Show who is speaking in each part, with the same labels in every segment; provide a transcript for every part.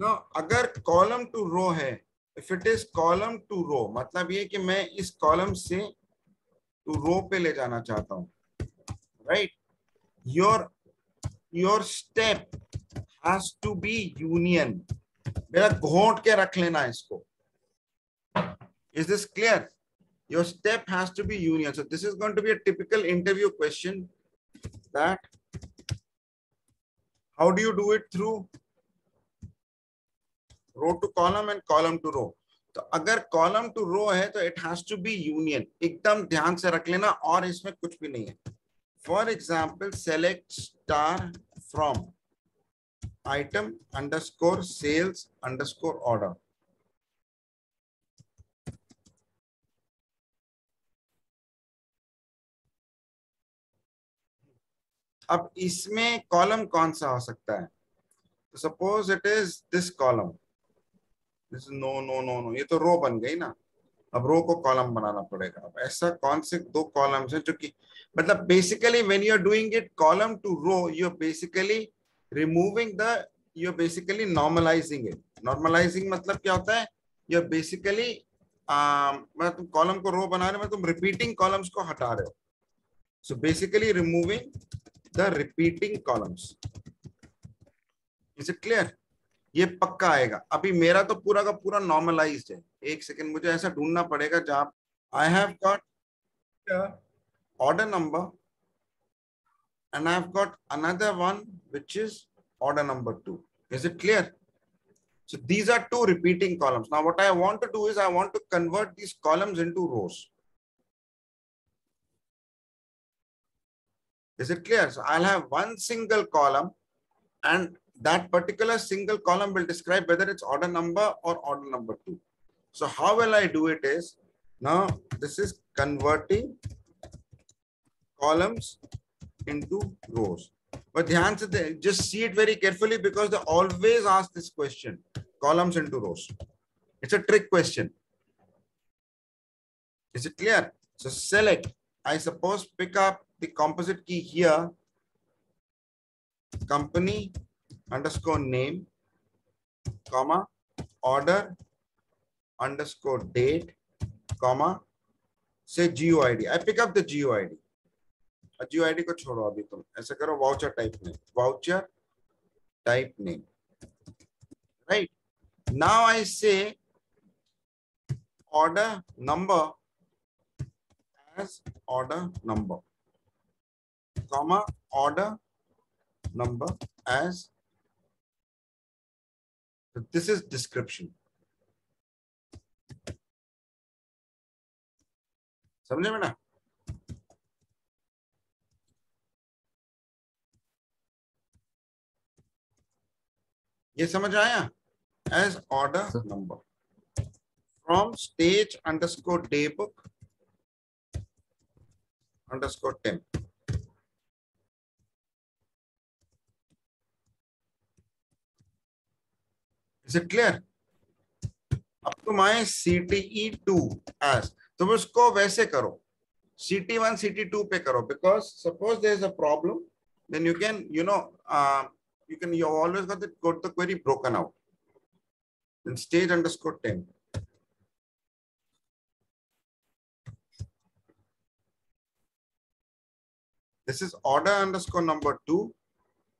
Speaker 1: No अगर column to row है if it is column to row मतलब ये कि मैं इस कॉलम से टू रो पे ले जाना चाहता हूँ right your your step has to be union मेरा घोट के रख लेना इसको is this clear your step has to be union so this is going to be a typical interview question that how do you do it through row to column and column to row तो अगर column to row है तो it has to be union एकदम ध्यान से रख लेना, और इसमें कुछ भी नहीं है। For example select star from item underscore sales underscore order अब इसमें कॉलम कौन सा हो सकता है? Suppose it is this column no no no no ये तो रो बन गई ना। अब रो को कॉलम बनाना पड़ेगा। अब ऐसा कौन से दो कॉलम्स है जो कि मतलब basically when you are doing it column to row you are basically removing the you are basically normalizing it normalizing मतलब क्या होता है? यू आर बेसिकली मैं तुम कॉलम को रो बना रहे में तुम रिपीटिंग कॉलम्स को हटा रहे हो। So basically removing the repeating columns is it clear ये पक्का आएगा अभी मेरा तो पूरा का पूरा नॉर्मलाइज है एक सेकेंड मुझे ऐसा ढूंढना पड़ेगा जहाँ I have got order number and I've got another one which is order number two. Is it clear? So these are two repeating columns. Now what I want to do is I want to convert these columns into rows. Is it clear? So I'll have one single column and that particular single column will describe whether it's order number or order number two. So how will I do it is, now this is converting columns into rows. But the answer, they just see it very carefully because they always ask this question, columns into rows. It's a trick question. Is it clear? So select, I suppose pick up the composite key here, company underscore name, comma, order underscore date, comma, say GUID. I pick up the GUID. GUID को छोड़ो अभी तुम ऐसा करो voucher type name voucher type name right now i say order number as order number comma order number as this is description. समझे बेटा ये समझ आया? As order number from stage underscore day book underscore temp is it clear अब तुम आए C T to as तुम उसको वैसे करो C T one C T two पे करो because suppose there is a problem then you can you know you can you always got the got the query broken out then stage underscore 10 this is order underscore number two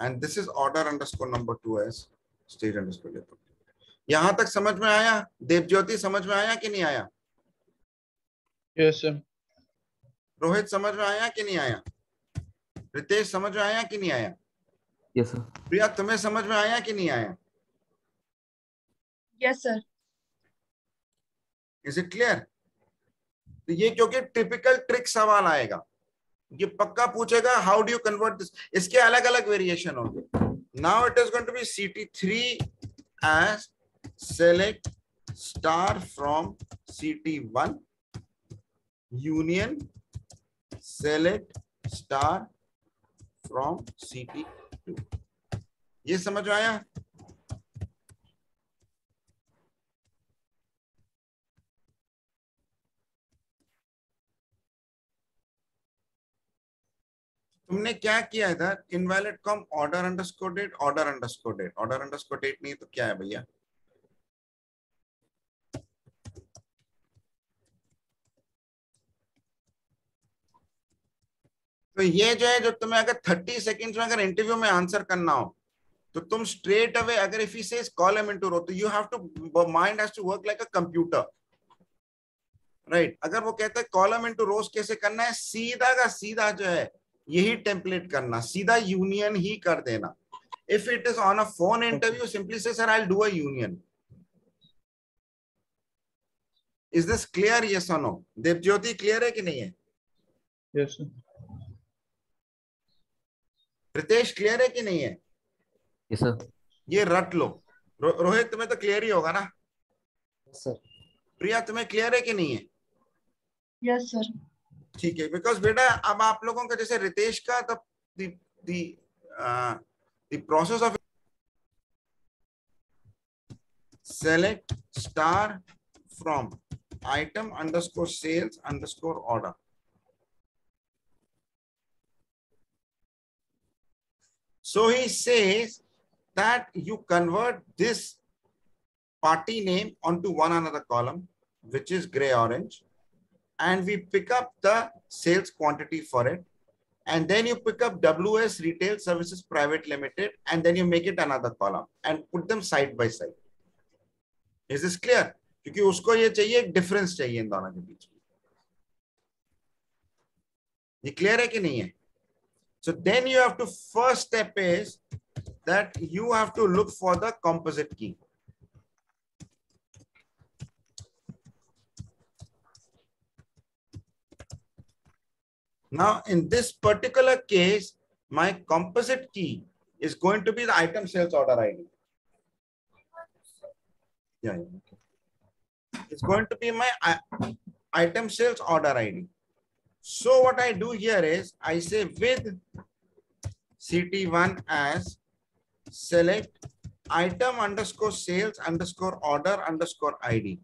Speaker 1: and this is order underscore number two as stage underscore label यहाँ तक समझ में आया? देवज्योति समझ में आया कि नहीं आया?
Speaker 2: यस सर
Speaker 1: रोहित समझ में आया कि नहीं आया? रितेश समझ में आया कि नहीं आया?
Speaker 3: यस सर
Speaker 1: प्रिया तुम्हें समझ में आया कि नहीं आया?
Speaker 4: Yes sir
Speaker 1: is it clear तो ये क्योंकि टिपिकल ट्रिक सवाल आएगा। ये पक्का पूछेगा how do you convert this इसके अलग अलग वेरिएशन होंगे। Now it is going to be C T three as select star from CT1 union. Select star from CT2 ये समझ आया? तुमने क्या किया इधर? Invalid com order underscore date order underscore date order underscore date नहीं तो क्या है भैया? तो ये जो है जो तुम्हें अगर थर्टी सेकेंड्स में अगर इंटरव्यू में आंसर करना हो तो तुम स्ट्रेट अवे अगर if he says column into row तो you have to mind has to work like a computer right अगर वो कहता है कॉलम इनटू रोज कैसे करना है? सीधा का सीधा जो है यही टेम्पलेट करना सीधा यूनियन ही कर देना। If it is on a phone interview simply say sir I do a union is this clear yes और नो देवज्योति क्लियर है कि नहीं है?
Speaker 2: Yes, sir.
Speaker 1: रितेश क्लियर है कि नहीं है?
Speaker 3: यस सर
Speaker 1: ये रट लो। रो, रोहित तुम्हें तो क्लियर ही होगा ना?
Speaker 3: सर
Speaker 1: प्रिया तुम्हें क्लियर है कि नहीं है?
Speaker 4: Yes, sir.
Speaker 1: ठीक है बिकॉज़ बेटा अब आप लोगों का जैसे रितेश का the the process of select star from item underscore sales underscore order so he says that you convert this party name onto one another column which is gray orange and we pick up the sales quantity for it. And then you pick up WS Retail Services Private Limited, and then you make it another column and put them side by side. Is this clear? क्योंकि उसको ये चाहिए एक difference चाहिए इन दोनों के बीच में ये क्लियर है कि नहीं है so then you have to first step is that you have to look for the composite key Now, in this particular case, my composite key is going to be the item sales order ID. Yeah. It's going to be my uh, item sales order ID. So what I do here is I say with CT1 as select item underscore sales underscore order underscore ID.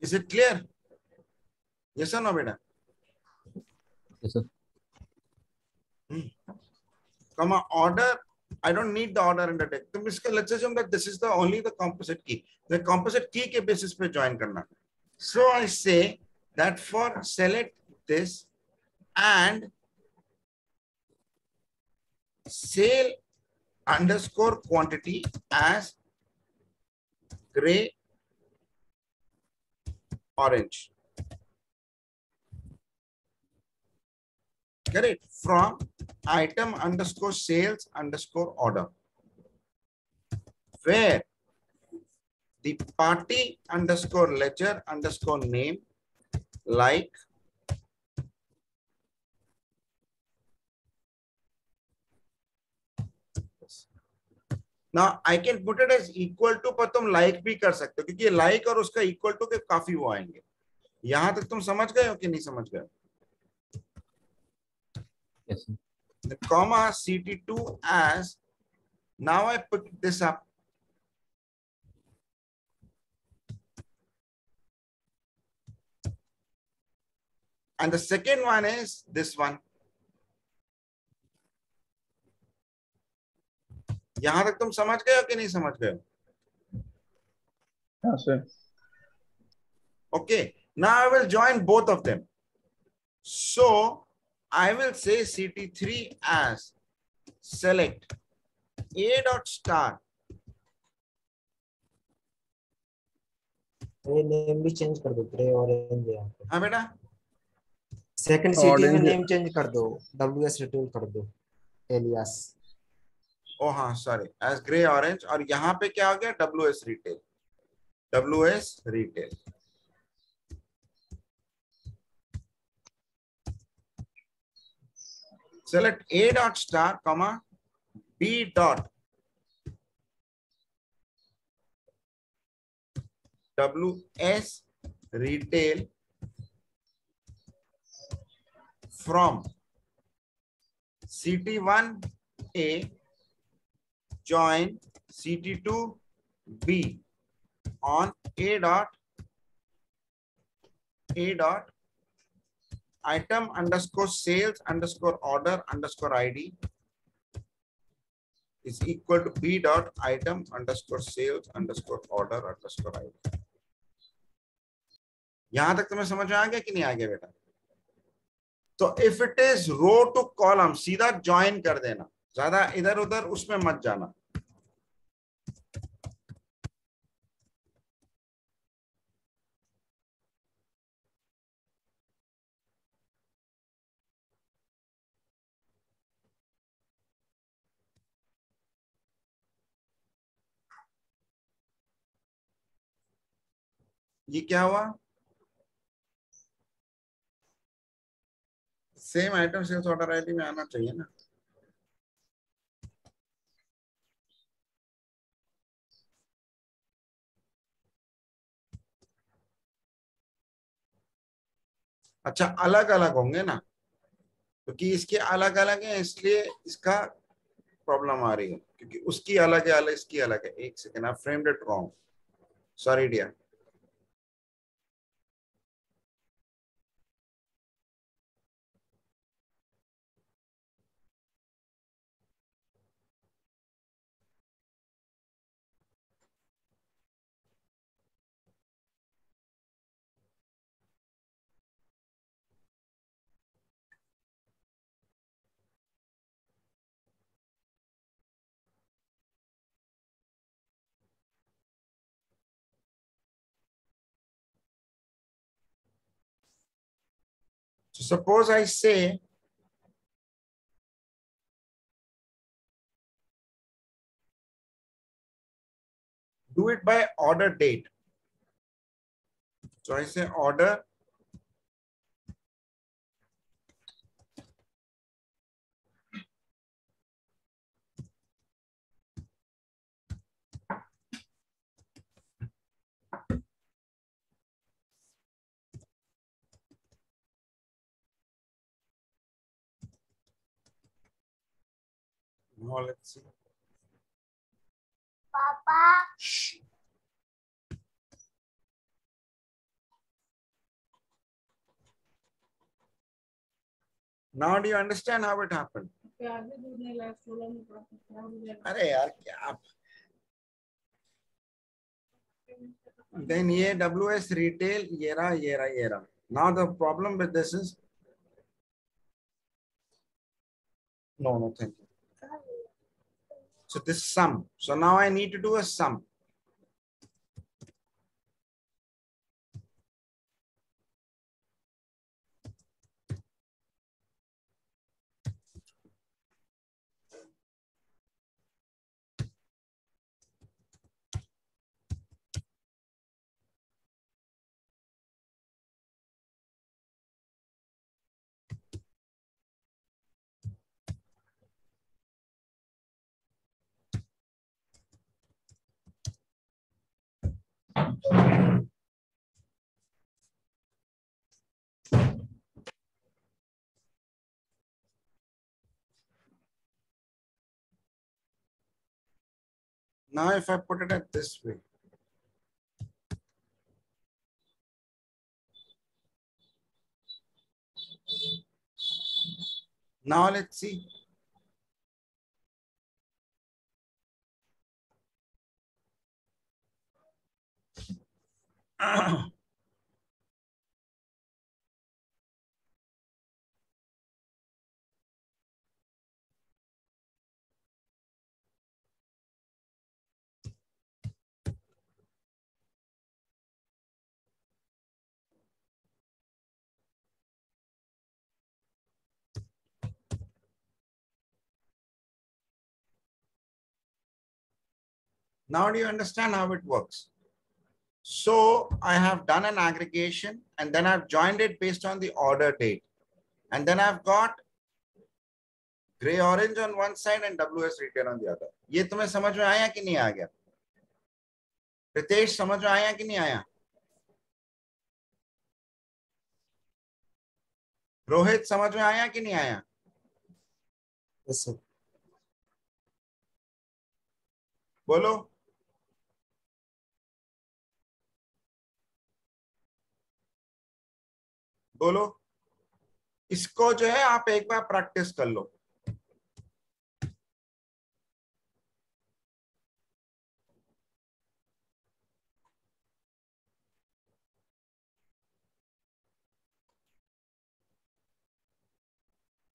Speaker 1: Is it clear? Yes or no, beta?
Speaker 3: Yes, sir. Hmm.
Speaker 1: Comma order I don't need the order in the deck. तो इसका let's assume that this is the only the composite key. The composite key के basis पे join करना. So I say that for select this and sale underscore quantity as gray orange. Correct. From item underscore sales underscore order. Where the party underscore ledger underscore name like Now I can put it as equal to पर तुम like भी कर सकते हो क्योंकि like और उसका equal to के काफ़ी वो आएँगे यहाँ तक तुम समझ गए हो कि नहीं समझ गए
Speaker 3: sir
Speaker 1: the comma ct2 as now I put this up. And the second one is this one. यहाँ तक तुम समझ गए हो कि नहीं समझ गए हो
Speaker 2: हाँ sir.
Speaker 1: Okay, now I will join both of them. So I will say CT3 as select. A dot star.
Speaker 5: ये नेम भी चेंज कर दो ग्रे ऑरेंज यहाँ
Speaker 1: हाँ बेटा।
Speaker 5: सेकंड सिटी में नेम चेंज कर दो डब्ल्यू एस रिटेल कर दो एलियास
Speaker 1: ओ हाँ सॉरी एज ग्रे ऑरेंज और यहाँ पे क्या हो गया? W S retail W S retail select A dot star comma B dot WS retail from CT1A join CT2B on A dot A dot item underscore sales underscore order underscore ID is equal to B dot item underscore sales underscore order underscore ID. यहाँ तक तुम्हें समझ में आ गया कि नहीं आ गया बेटा तो if it is row to column सीधा ज्वाइन कर देना ज़्यादा इधर उधर उसमें मत जाना ये क्या हुआ? Same item sales order ID में आना चाहिए ना। अच्छा अलग अलग होंगे ना। क्योंकि तो इसके अलग अलग है, इसलिए इसका प्रॉब्लम आ रही है। क्योंकि उसकी अलग है अलग इसकी अलग है। एक second I framed it wrong sorry dear So suppose I say do it by order date. So I say order Now let's see.
Speaker 4: Papa.
Speaker 1: Shh. Now do you understand how it happened? अरे यार क्या आप then ये WS retail ये रहा ये रहा ये रहा now the problem with this is no no thank you so this sum. So now I need to do a sum now if I put it at this way now let's see Now do you understand how it works? So I have done an aggregation and then I've joined it based on the order date. And then I've got gray orange on one side and WS retail on the other. ये तुम्हें समझ में आया कि नहीं आ गया रितेश समझ में आया कि नहीं आया रोहित समझ में आया कि नहीं आया
Speaker 5: yes sir
Speaker 1: बोलो बोलो। इसको जो है आप एक बार प्रैक्टिस कर लो।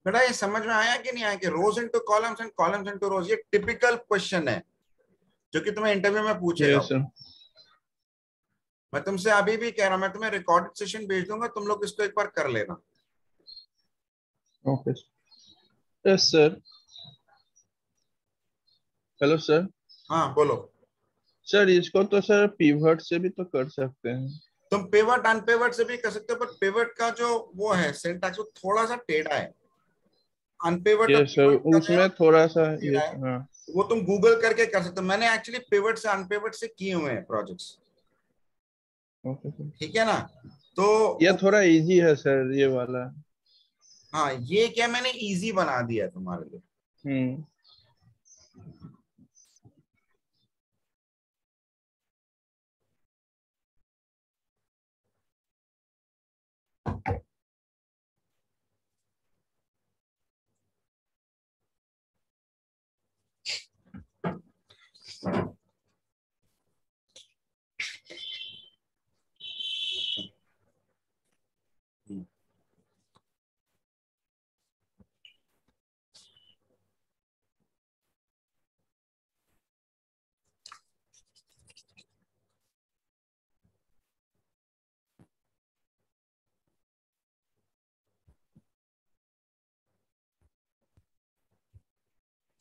Speaker 1: बेटा ये समझ में आया कि नहीं आया कि rows into columns and columns into rows ये टिपिकल क्वेश्चन है जो कि तुम्हें इंटरव्यू में पूछेगा
Speaker 2: Yes.
Speaker 1: मैं तुमसे अभी भी कह रहा हूँ मैं तुम्हें रिकॉर्डेड सेशन भेज दूँगा तुम लोग इसको एक बार कर लेना।
Speaker 2: Sir. Yes, sir. Hello sir
Speaker 1: हाँ बोलो।
Speaker 2: सर इसको तो सर पीवट से भी तो कर सकते हैं।
Speaker 1: तुम पेवर्ट अनपेवर्ट से भी कर सकते हो पर पेवर्ट का जो वो है सिंटैक्स वो थोड़ा सा टेढ़ा है। अनपेवर्ट
Speaker 2: यस सर उसमें थोड़ा सा
Speaker 1: ये हाँ। वो तुम गूगल करके कर सकते हो। मैंने एक्चुअली पेवर्ट से अनपेवर्ट से किए हुए हैं प्रोजेक्ट्स
Speaker 2: ओके सर
Speaker 1: ठीक है ना? तो
Speaker 2: ये थोड़ा इजी है सर ये वाला।
Speaker 1: हाँ ये क्या मैंने इजी बना दिया तुम्हारे लिए?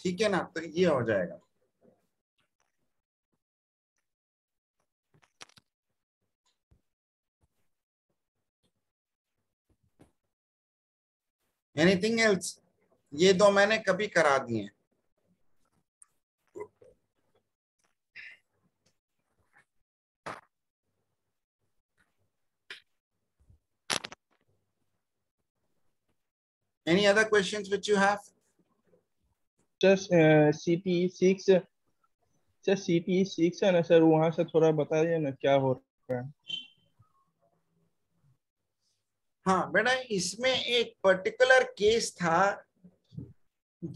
Speaker 1: ठीक है ना तो ये हो जाएगा एनीथिंग एल्स ये दो मैंने कभी करा दिए हैं Any other questions which you have?
Speaker 2: Sir C T six sir C T six है ना सर, वहाँ से थोड़ा बताइए ना क्या हो रहा है।
Speaker 1: हाँ बेटा इसमें एक पर्टिकुलर केस था।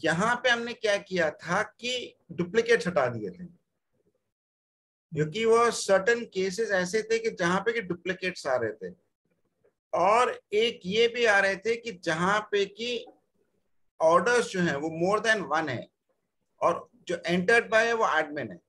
Speaker 1: यहाँ पे हमने क्या किया था कि डुप्लीकेट हटा दिए थे। क्योंकि वो सर्टन केसेस ऐसे थे कि जहाँ पे कि डुप्लीकेट्स आ रहे थे। और एक ये भी आ रहे थे कि जहाँ पे कि ऑर्डर्स जो हैं वो मोर देन वन है और जो एंटर्ड बाय है वो एडमिन है।